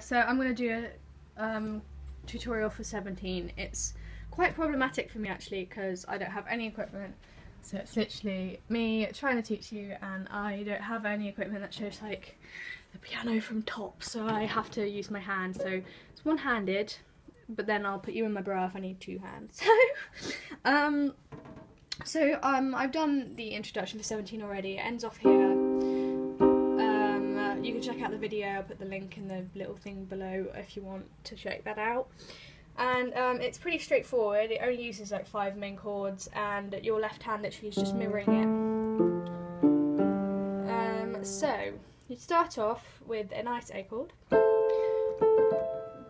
So I'm going to do a um, tutorial for 17. It's quite problematic for me actually because I don't have any equipment. So it's literally me trying to teach you and I don't have any equipment that shows like the piano from top so I have to use my hand. So it's one-handed but then I'll put you in my bra if I need two hands. So, um, so um, I've done the introduction for 17 already. It ends off here you can check out the video, I'll put the link in the little thing below if you want to check that out. And um, it's pretty straightforward, it only uses like five main chords and your left hand literally is just mirroring it. Um, so, you start off with a nice A chord,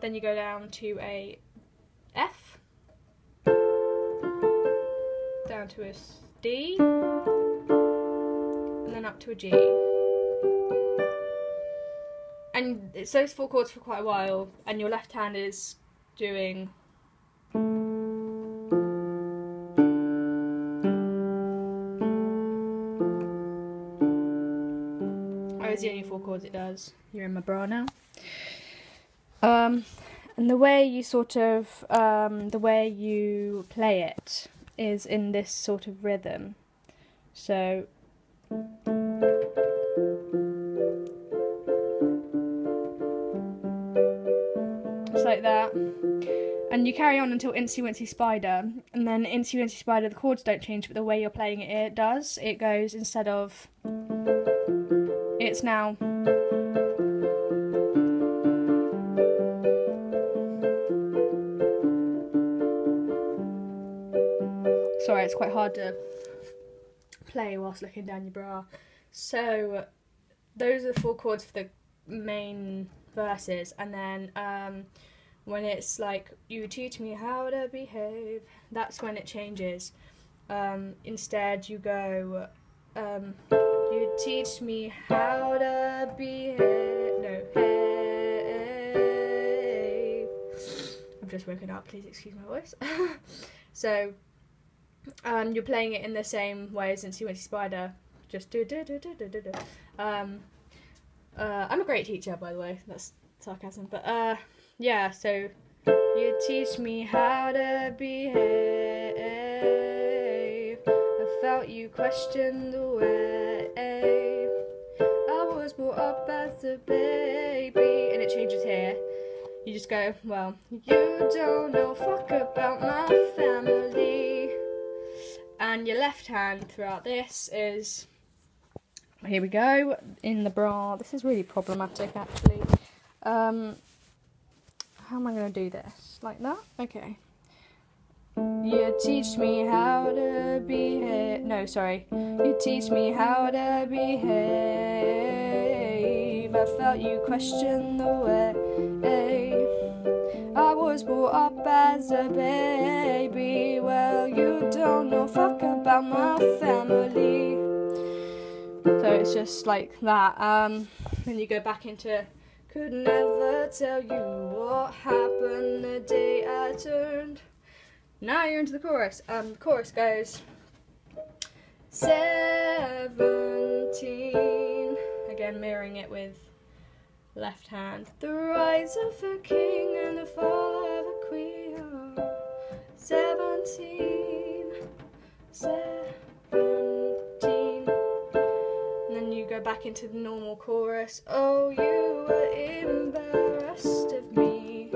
then you go down to a F, down to a D, and then up to a G and it's those four chords for quite a while, and your left hand is doing. Oh, it's the only four chords it does. You're in my bra now. Um, and the way you sort of um, the way you play it is in this sort of rhythm. So. And you carry on until Incy Wincy Spider. And then Incy Wincy Spider, the chords don't change, but the way you're playing it, it does. It goes instead of. It's now. Sorry, it's quite hard to play whilst looking down your bra. So, those are the four chords for the main verses, and then um, when it's like you teach me how to behave. That's when it changes. Um, instead you go um, you teach me how to behave. No hey I've just woken up. Please excuse my voice. So um, you're playing it in the same way as in Wincy Spider. Just do do do do do do. Um, uh, I'm a great teacher by the way. That's sarcasm. But uh yeah, so you teach me how to behave. I felt you question the way I was brought up as a baby. And it changes here. You just go, well, you don't know fuck about my family. And your left hand throughout this is, here we go, in the bra. This is really problematic actually. Um, how am I going to do this? Like that? Okay. You teach me how to behave. No, sorry. You teach me how to behave. I felt you question the way I was brought up as a baby. Well, you don't know fuck about my family. So it's just like that. Um, then you go back into could never tell you what happened the day I turned. Now you're into the chorus. Um, the chorus guys. seventeen. Again, mirroring it with left hand. The rise of a king and the fall of a queen. Seventeen. Seventeen. Back into the normal chorus. Oh, you were embarrassed of me.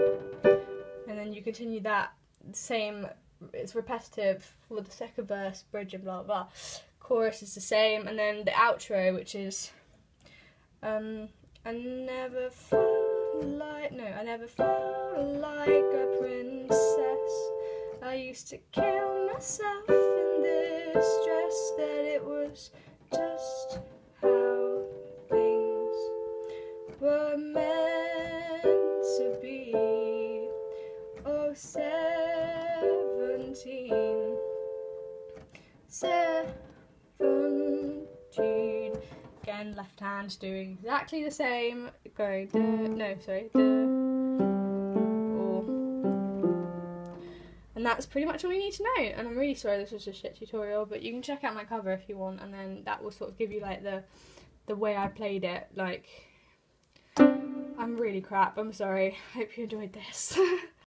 And then you continue that same, it's repetitive for the second verse, bridge, and blah blah. Chorus is the same, and then the outro, which is, um, I never felt like, no, I never felt like a princess. I used to kill myself in this dress, that it was just seventeen, seventeen. Again, left hand doing exactly the same. Going the no, sorry, the And that's pretty much all you need to know. And I'm really sorry this was a shit tutorial, but you can check out my cover if you want, and then that will sort of give you like the the way I played it. Like I'm really crap. I'm sorry. Hope you enjoyed this.